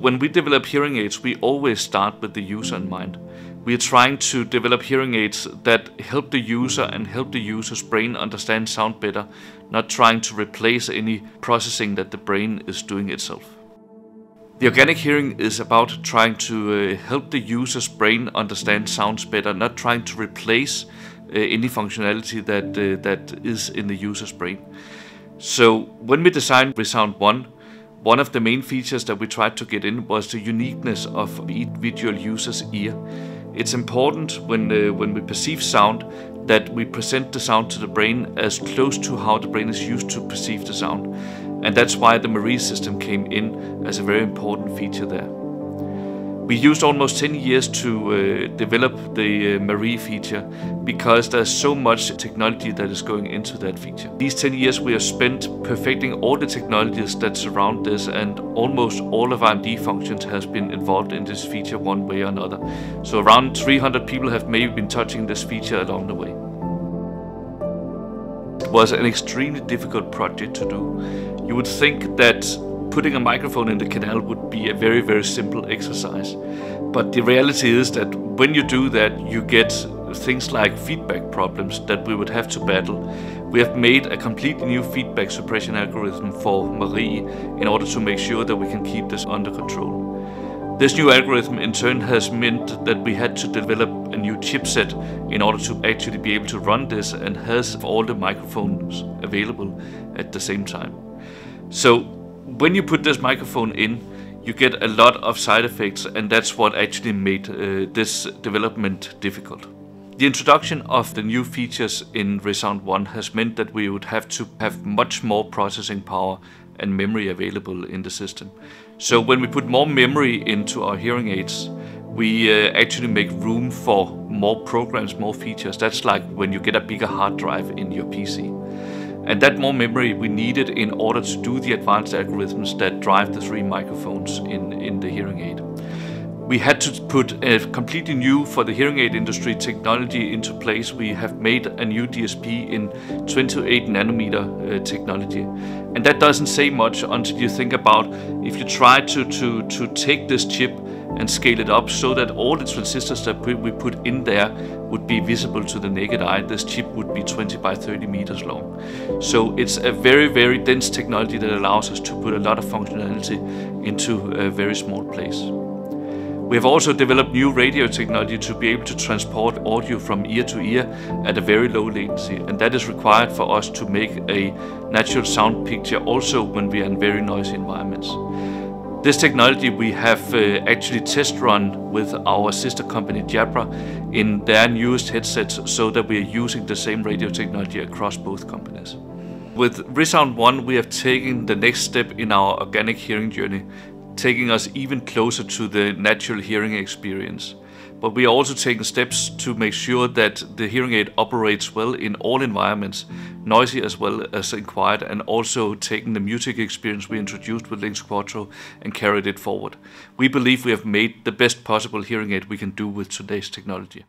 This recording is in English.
When we develop hearing aids, we always start with the user in mind. We are trying to develop hearing aids that help the user and help the user's brain understand sound better, not trying to replace any processing that the brain is doing itself. The organic hearing is about trying to uh, help the user's brain understand sounds better, not trying to replace uh, any functionality that uh, that is in the user's brain. So when we designed ReSound One, one of the main features that we tried to get in was the uniqueness of each individual user's ear. It's important when uh, when we perceive sound that we present the sound to the brain as close to how the brain is used to perceive the sound. And that's why the M&RIE system came in as a very important feature there. We used almost 10 years to uh, develop the uh, M&RIE feature because there's so much technology that is going into that feature. These 10 years we have spent perfecting all the technologies that surround this and almost all of R&D functions has been involved in this feature one way or another. So around 300 people have maybe been touching this feature along the way. It was an extremely difficult project to do. You would think that putting a microphone in the canal would be a very, very simple exercise. But the reality is that when you do that, you get things like feedback problems that we would have to battle. We have made a completely new feedback suppression algorithm for M&RIE in order to make sure that we can keep this under control. This new algorithm in turn has meant that we had to develop a new chipset in order to actually be able to run this and has all the microphones available at the same time. So when you put this microphone in, you get a lot of side effects and that's what actually made uh, this development difficult. The introduction of the new features in ReSound One has meant that we would have to have much more processing power and memory available in the system. So when we put more memory into our hearing aids, we uh, actually make room for more programs, more features. That's like when you get a bigger hard drive in your PC. And that more memory we needed in order to do the advanced algorithms that drive the three microphones in, in the hearing aid. We had to put a completely new for the hearing aid industry technology into place. We have made a new DSP in 28 nanometer uh, technology. And that doesn't say much until you think about if you try to, to, to take this chip and scale it up so that all the transistors that we put in there would be visible to the naked eye. This chip would be 20 by 30 meters long. So it's a very, very dense technology that allows us to put a lot of functionality into a very small place. We have also developed new radio technology to be able to transport audio from ear to ear at a very low latency and that is required for us to make a natural sound picture also when we are in very noisy environments. This technology we have uh, actually test run with our sister company Jabra in their newest headsets so that we are using the same radio technology across both companies. With ReSound One we have taken the next step in our organic hearing journey, taking us even closer to the natural hearing experience. But we are also taking steps to make sure that the hearing aid operates well in all environments, noisy as well as in quiet, and also taking the music experience we introduced with LiNX Quattro and carried it forward. We believe we have made the best possible hearing aid we can do with today's technology.